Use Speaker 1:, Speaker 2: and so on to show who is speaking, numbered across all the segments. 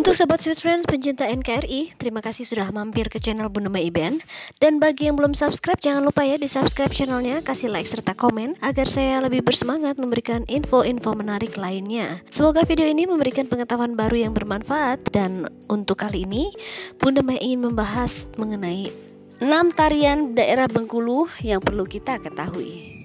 Speaker 1: Untuk Sobat Sweet Friends pencinta NKRI, terima kasih sudah mampir ke channel Bunda Mai Iben. Dan bagi yang belum subscribe, jangan lupa ya di subscribe channelnya, kasih like serta komen agar saya lebih bersemangat memberikan info-info menarik lainnya. Semoga video ini memberikan pengetahuan baru yang bermanfaat dan untuk kali ini Bunda Mai ingin membahas mengenai 6 tarian daerah Bengkulu yang perlu kita ketahui.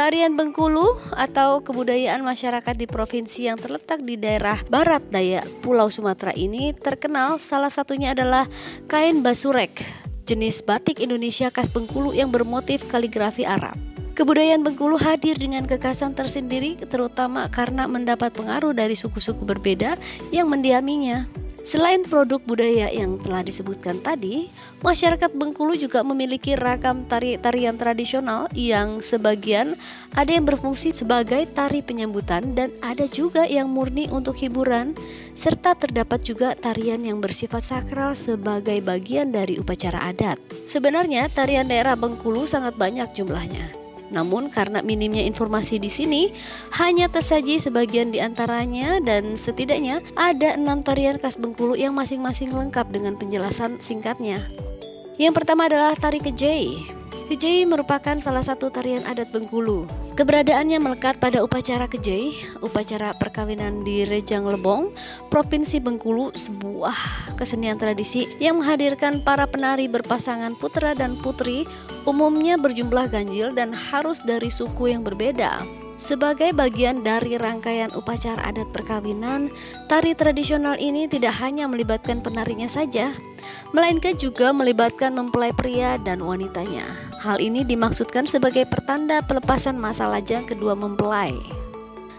Speaker 1: Tarian Bengkulu atau kebudayaan masyarakat di provinsi yang terletak di daerah barat daya Pulau Sumatera ini terkenal salah satunya adalah kain basurek, jenis batik Indonesia khas Bengkulu yang bermotif kaligrafi Arab. Kebudayaan Bengkulu hadir dengan kekasan tersendiri terutama karena mendapat pengaruh dari suku-suku berbeda yang mendiaminya. Selain produk budaya yang telah disebutkan tadi, masyarakat Bengkulu juga memiliki ragam tari-tarian tradisional yang sebagian ada yang berfungsi sebagai tari penyambutan dan ada juga yang murni untuk hiburan serta terdapat juga tarian yang bersifat sakral sebagai bagian dari upacara adat. Sebenarnya tarian daerah Bengkulu sangat banyak jumlahnya. Namun karena minimnya informasi di sini, hanya tersaji sebagian di antaranya dan setidaknya ada enam tarian khas Bengkulu yang masing-masing lengkap dengan penjelasan singkatnya. Yang pertama adalah tari kejai. Kejai merupakan salah satu tarian adat Bengkulu. Keberadaannya melekat pada upacara kejai, upacara perkawinan di Rejang Lebong, Provinsi Bengkulu, sebuah kesenian tradisi yang menghadirkan para penari berpasangan putra dan putri, umumnya berjumlah ganjil dan harus dari suku yang berbeda. Sebagai bagian dari rangkaian upacara adat perkawinan, tari tradisional ini tidak hanya melibatkan penarinya saja, melainkan juga melibatkan mempelai pria dan wanitanya. Hal ini dimaksudkan sebagai pertanda pelepasan masa lajang kedua mempelai.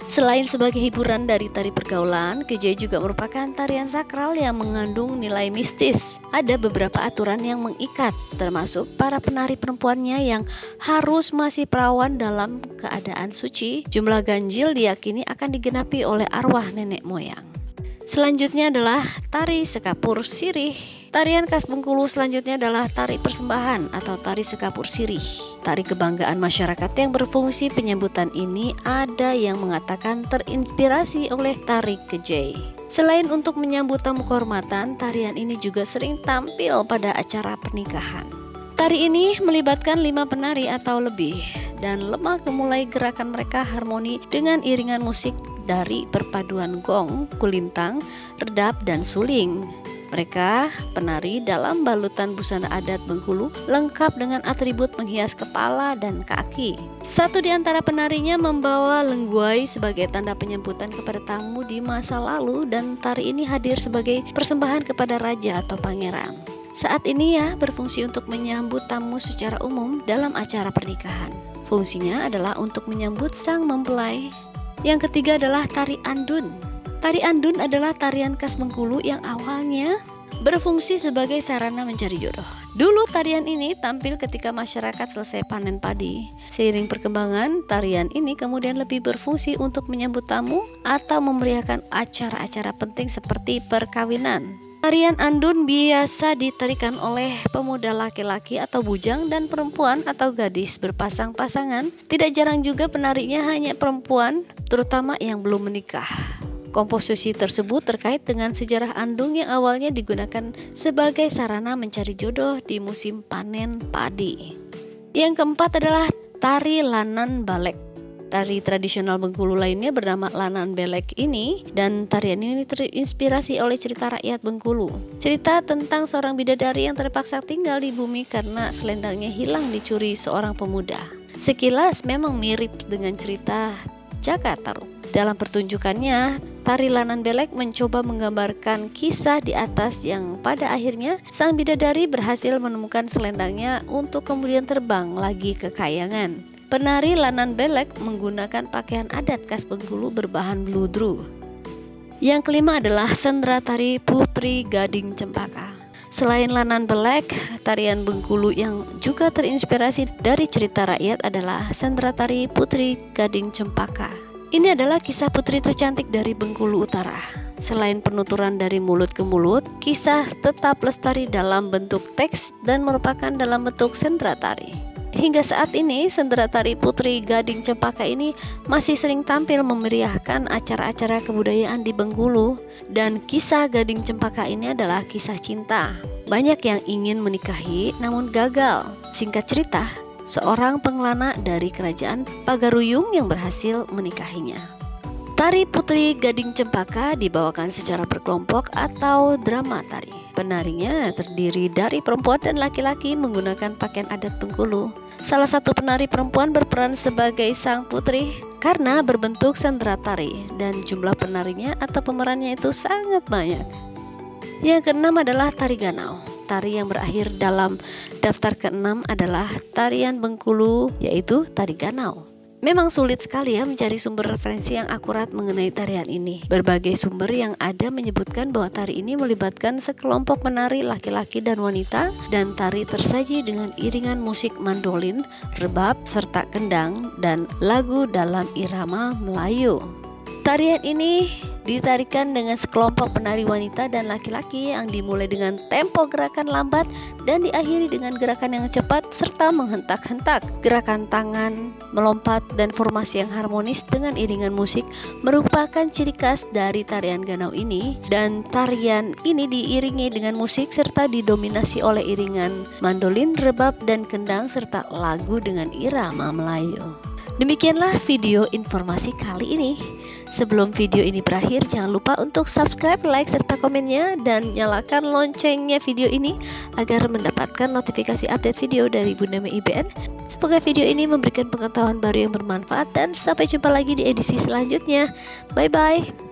Speaker 1: Selain sebagai hiburan dari tari pergaulan, kejai juga merupakan tarian sakral yang mengandung nilai mistis. Ada beberapa aturan yang mengikat, termasuk para penari perempuannya yang harus masih perawan dalam keadaan suci. Jumlah ganjil diyakini akan digenapi oleh arwah nenek moyang. Selanjutnya adalah tari sekapur sirih Tarian khas Bengkulu selanjutnya adalah tari persembahan atau tari sekapur sirih. Tari kebanggaan masyarakat yang berfungsi penyambutan ini ada yang mengatakan terinspirasi oleh tari kejai. Selain untuk menyambut tamu kehormatan, tarian ini juga sering tampil pada acara pernikahan. Tari ini melibatkan lima penari atau lebih dan lemah kemulai gerakan mereka harmoni dengan iringan musik dari perpaduan gong, kulintang, redap, dan suling. Mereka penari dalam balutan busana adat Bengkulu lengkap dengan atribut menghias kepala dan kaki. Satu di antara penarinya membawa lengguai sebagai tanda penyambutan kepada tamu di masa lalu dan tari ini hadir sebagai persembahan kepada raja atau pangeran. Saat ini ya berfungsi untuk menyambut tamu secara umum dalam acara pernikahan. Fungsinya adalah untuk menyambut sang mempelai. Yang ketiga adalah tari andun Tari andun adalah tarian khas Bengkulu yang awalnya berfungsi sebagai sarana mencari jodoh. Dulu tarian ini tampil ketika masyarakat selesai panen padi. Seiring perkembangan, tarian ini kemudian lebih berfungsi untuk menyambut tamu atau memeriahkan acara-acara penting seperti perkawinan. Tarian andun biasa ditarikan oleh pemuda laki-laki atau bujang dan perempuan atau gadis berpasang-pasangan. Tidak jarang juga penarinya hanya perempuan, terutama yang belum menikah. Komposisi tersebut terkait dengan sejarah andung yang awalnya digunakan sebagai sarana mencari jodoh di musim panen padi. Yang keempat adalah tari lanan balek. Tari tradisional Bengkulu lainnya bernama Lanan Belek ini dan tarian ini terinspirasi oleh cerita rakyat Bengkulu. Cerita tentang seorang bidadari yang terpaksa tinggal di bumi karena selendangnya hilang dicuri seorang pemuda. Sekilas memang mirip dengan cerita Jakarta. Dalam pertunjukannya, Tari Lanan Belek mencoba menggambarkan kisah di atas yang pada akhirnya sang bidadari berhasil menemukan selendangnya untuk kemudian terbang lagi ke kayangan. Penari Lanan Belek menggunakan pakaian adat khas Bengkulu berbahan bludru. Yang kelima adalah sendra tari Putri Gading Cempaka. Selain Lanan Belek, tarian Bengkulu yang juga terinspirasi dari cerita rakyat adalah sendra tari Putri Gading Cempaka. Ini adalah kisah putri tercantik dari Bengkulu Utara. Selain penuturan dari mulut ke mulut, kisah tetap lestari dalam bentuk teks dan merupakan dalam bentuk sentra tari. hingga saat ini sendera tari Putri Gading Cempaka ini masih sering tampil memeriahkan acara-acara kebudayaan di Bengkulu dan kisah Gading Cempaka ini adalah kisah cinta. Banyak yang ingin menikahi namun gagal. Singkat cerita, seorang pengelana dari kerajaan Pagaruyung yang berhasil menikahinya. Tari Putri Gading Cempaka dibawakan secara berkelompok atau drama tari. Penarinya terdiri dari perempuan dan laki-laki menggunakan pakaian adat Bengkulu. Salah satu penari perempuan berperan sebagai sang putri karena berbentuk sendera tari dan jumlah penarinya atau pemerannya itu sangat banyak. Yang keenam adalah tari ganau. Tari yang berakhir dalam daftar keenam adalah tarian Bengkulu yaitu tari ganau. Memang sulit sekali ya mencari sumber referensi yang akurat mengenai tarian ini. Berbagai sumber yang ada menyebutkan bahwa tari ini melibatkan sekelompok menari laki-laki dan wanita dan tari tersaji dengan iringan musik mandolin, rebab, serta kendang dan lagu dalam irama Melayu. Tarian ini ditarikan dengan sekelompok penari wanita dan laki-laki yang dimulai dengan tempo gerakan lambat dan diakhiri dengan gerakan yang cepat serta menghentak-hentak. Gerakan tangan, melompat, dan formasi yang harmonis dengan iringan musik merupakan ciri khas dari tarian ganau ini dan tarian ini diiringi dengan musik serta didominasi oleh iringan mandolin, rebab, dan kendang serta lagu dengan irama Melayu. Demikianlah video informasi kali ini. Sebelum video ini berakhir, jangan lupa untuk subscribe, like, serta komennya dan nyalakan loncengnya video ini agar mendapatkan notifikasi update video dari Bunda Mei IBN. Semoga video ini memberikan pengetahuan baru yang bermanfaat dan sampai jumpa lagi di edisi selanjutnya. Bye bye.